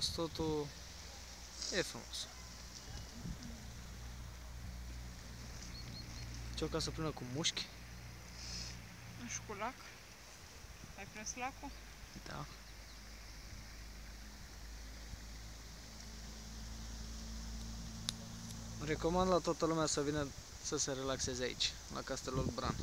frumos totul. E frumos. Ce o casă plină cu mușchi. Și cu lac. Ai prins lacul? Da. Recomand la toată lumea să vină să se relaxeze aici, la Castelul Bran.